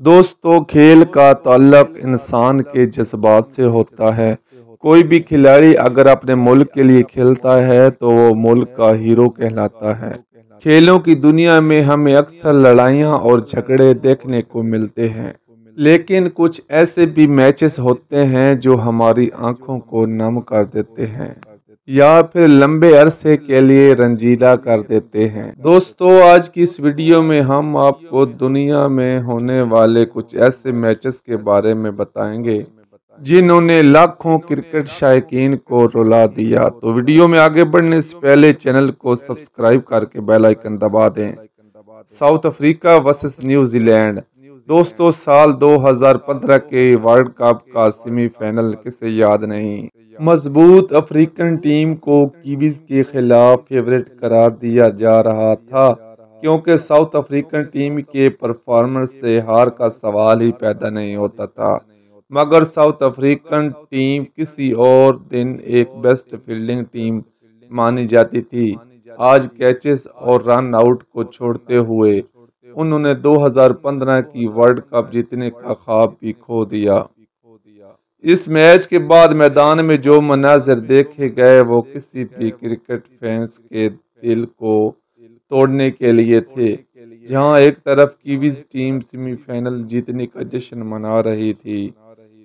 दोस्तों, खेल का ताल्लुक इंसान के जज्बात से होता है। कोई भी खिलाड़ी अगर अपने मुल्क के लिए खेलता है तो वो मुल्क का हीरो कहलाता है। खेलों की दुनिया में हमें अक्सर लड़ाइयाँ और झगड़े देखने को मिलते हैं। लेकिन कुछ ऐसे भी मैचेस होते हैं, जो हमारी आँखों को नम कर देते हैं। या फिर लंबे अरसे के लिए रंजीला कर देते हैं। दोस्तों, आज की इस वीडियो में हम आपको दुनिया में होने वाले कुछ ऐसे मैचेस के बारे में बताएँगे, जिन्होंने लाखों क्रिकेट शायकीन को रुला दिया। तो वीडियो में आगे बढ़ने से पहले चैनल को सब्सक्राइब करके बेल आइकन दबा दें। South Africa versus New Zealand. दोस्तों, साल 2015 के वर्ल्ड कप का सेमीफाइनल किसे याद नहीं? मज़बूत अफ्रीकन टीम को कीवीज के खिलाफ फेवरेट करार दिया जा रहा था, क्योंकि साउथ अफ्रीकन टीम के परफॉर्मेंस से हार का सवाल ही पैदा नहीं होता था। मगर साउथ अफ्रीकन टीम किसी और दिन एक बेस्ट फील्डिंग टीम मानी जाती थी। आज कैचेस और रन आउट को छोड़ते हुए उन्होंने 2015 की वर्ल्ड कप जीतने का ख्वाब भी खो दिया। इस मैच के बाद मैदान में जो मनाजर देखे गए, वो किसी भी क्रिकेट फैंस के दिल को तोड़ने के लिए थे, जहाँ एक तरफ़ कीवीज टीम सेमीफाइनल जीतने का जश्न मना रही थी।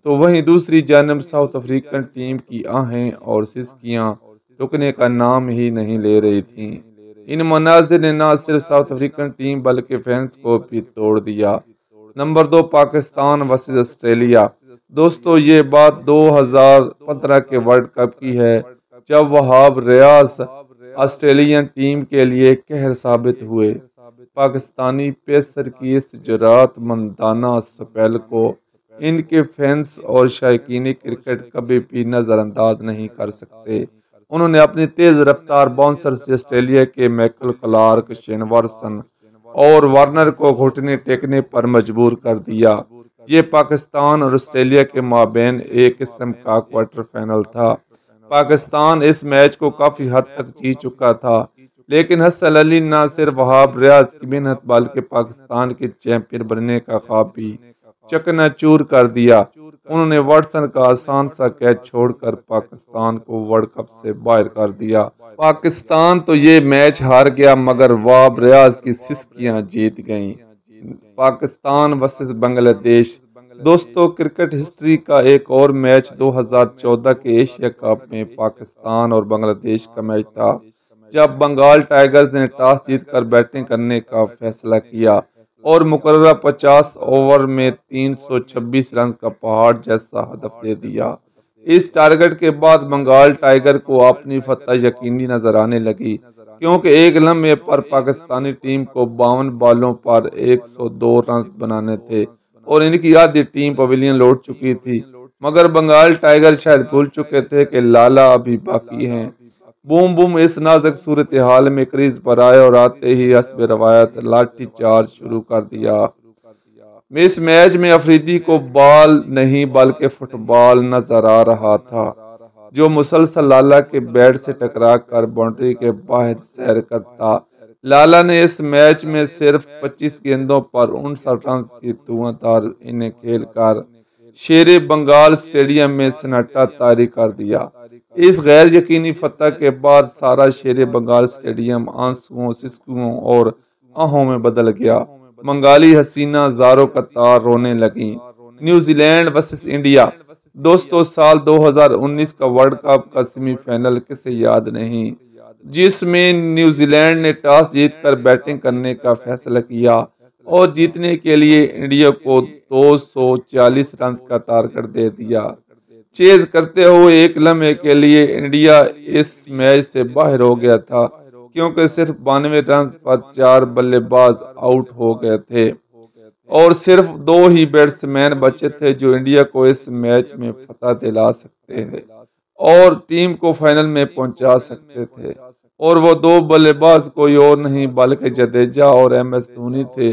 तो वहीं दूसरी जानब साउथ अफ्रीकन टीम की आहें और सिस्कियाँ रुकने का नाम ही नहीं ले रही थी। इन मनाजिर ने न सिर्फ़ साउथ अफ्रीकन टीम बल्कि फैंस को भी तोड़ दिया। नंबर दो, पाकिस्तान वर्सेस ऑस्ट्रेलिया। दोस्तों, ये बात 2015 के वर्ल्ड कप की है, जब वहाब रियाज ऑस्ट्रेलियन टीम के लिए कहर साबित हुए। पाकिस्तानी पेसर की इस जरात मंदाना स्पेल को इनके फैंस और शायकीन क्रिकेट कभी भी नज़रअंदाज नहीं कर सकते। उन्होंने अपनी तेज़ रफ्तार बाउंसर से ऑस्ट्रेलिया के मैकल क्लार्क शेनवर्सन और वार्नर को घुटने टेकने पर मजबूर कर दिया। ये पाकिस्तान और ऑस्ट्रेलिया के माबेन एक किस्म का क्वार्टर फाइनल था। पाकिस्तान इस मैच को काफ़ी हद तक जीत चुका था, लेकिन हसन अली न सिर्फ़ वहाब, रियाज की मेहनत, बल्कि पाकिस्तान के चैंपियन बनने का ख्वाब भी। चकना चूर कर दिया। उन्होंने वाटसन का आसान सा कैच छोड़कर पाकिस्तान को वर्ल्ड कप से बाहर कर दिया। पाकिस्तान तो ये मैच हार गया, मगर वाब रियाज की सिस्कियाँ जीत गईं। पाकिस्तान वर्सेस बांग्लादेश। दोस्तों, क्रिकेट हिस्ट्री का एक और मैच 2014 के एशिया कप में पाकिस्तान और बांग्लादेश का मैच था, जब बंगाल टाइगर्स ने टॉस जीतकर बैटिंग करने का फैसला किया। और मुकर 50 ओवर में 326 रन का पहाड़ जैसा हदफ दे दिया। इस टारगेट के बाद बंगाल टाइगर को अपनी फतह यकीनी नज़र आने लगी, क्योंकि एक लम्हे पर पाकिस्तानी टीम को बावन बालों पर 102 रन बनाने थे और इनकी आधी टीम पवेलियन लौट चुकी थी। मगर बंगाल टाइगर शायद भूल चुके थे कि लाला अभी बाकी हैं। बूम बूम इस नाजक सूरत हाल में क्रीज पर आए और आते ही हसब रवायत लाठी चार्ज शुरू कर दिया। इस मैच में अफरीदी को बॉल नहीं, बल्कि फुटबॉल नज़र आ रहा था, जो मुसलसल लाला के बैट से टकरा कर बाउंड्री के बाहर सैर करता। लाला ने इस मैच में सिर्फ़ 25 गेंदों पर उनसठ रन की धुआंधार इन्हें खेलकर शेर बंगाल स्टेडियम में सन्नाटा तारी कर दिया। इस गैर यकीनी फतह के बाद सारा शेर बंगाल स्टेडियम आंसुओं, सिस्कुओं और आहों में बदल गया। बंगाली हसीना जारो कतार रोने लगी। New Zealand versus India. दोस्तों, साल 2019 का वर्ल्ड कप का सेमीफाइनल किसे याद नहीं? जिसमें न्यूजीलैंड ने टॉस जीतकर बैटिंग करने का फैसला किया और जीतने के लिए इंडिया को 240 रन का टारगेट दे दिया। चेज करते हुए एक लम्हे के लिए इंडिया इस मैच से बाहर हो गया था, क्योंकि सिर्फ़ बानवे रन पर चार बल्लेबाज आउट हो गए थे। और सिर्फ़ दो ही बैट्समैन बचे थे जो इंडिया को इस मैच में फतह दिला सकते थे, और टीम को फाइनल में पहुँचा सकते थे। और वो दो बल्लेबाज कोई और नहीं, बल्कि जडेजा और एम एस धोनी थे।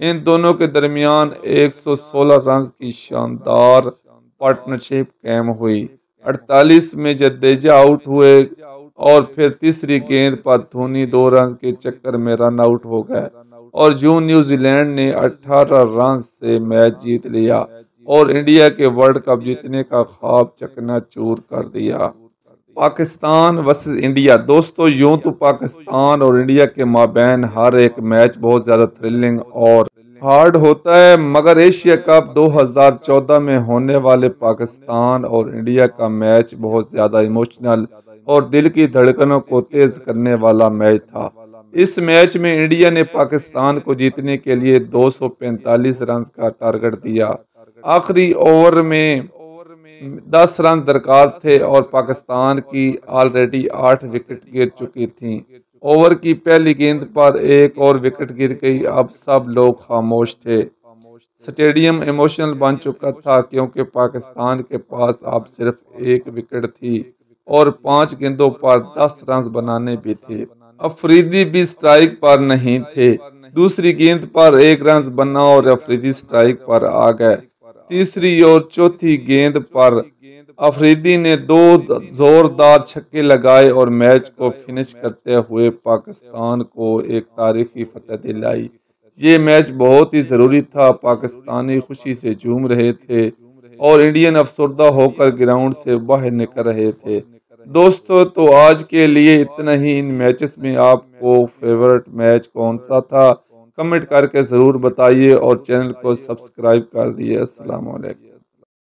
इन दोनों के दरमियान 116 रन की शानदार पार्टनरशिप कैम हुई। 48 में जडेजा आउट हुए और फिर तीसरी गेंद पर धोनी दो रन के चक्कर में रन आउट हो गए और यूँ न्यूजीलैंड ने 18 रन से मैच जीत लिया और इंडिया के वर्ल्ड कप जीतने का ख्वाब चकना चूर कर दिया। Pakistan versus India. दोस्तों, यूँ तो पाकिस्तान और इंडिया के माबेन हर एक मैच बहुत ज़्यादा थ्रिलिंग और हार्ड होता है, मगर एशिया कप 2014 में होने वाले पाकिस्तान और इंडिया का मैच बहुत ज़्यादा इमोशनल और दिल की धड़कनों को तेज करने वाला मैच था। इस मैच में इंडिया ने पाकिस्तान को जीतने के लिए 245 रन का टारगेट दिया। आखिरी ओवर में दस रन दरकार थे और पाकिस्तान की ऑलरेडी आठ विकेट गिर चुकी थीं। ओवर की पहली गेंद पर एक और विकेट गिर गई। अब सब लोग खामोश थे। स्टेडियम इमोशनल बन चुका था क्योंकि पाकिस्तान के पास अब सिर्फ़ एक विकेट थी और पाँच गेंदों पर दस रन बनाने भी थे। अफरीदी भी स्ट्राइक पर नहीं थे। दूसरी गेंद पर एक रन बना और अफरीदी स्ट्राइक पर आ गए। तीसरी और चौथी गेंद पर अफरीदी ने दो जोरदार छक्के लगाए और मैच को फिनिश करते हुए पाकिस्तान को एक तारीखी फतह दिलाई। ये मैच बहुत ही ज़रूरी था। पाकिस्तानी खुशी से झूम रहे थे और इंडियन अफसरदा होकर ग्राउंड से बाहर निकल रहे थे। दोस्तों तो आज के लिए इतना ही। इन मैचेस में आपको फेवरेट मैच कौन सा था? कमेंट करके ज़रूर बताइए और चैनल को सब्सक्राइब कर दिए। अस्सलाम वालेकुम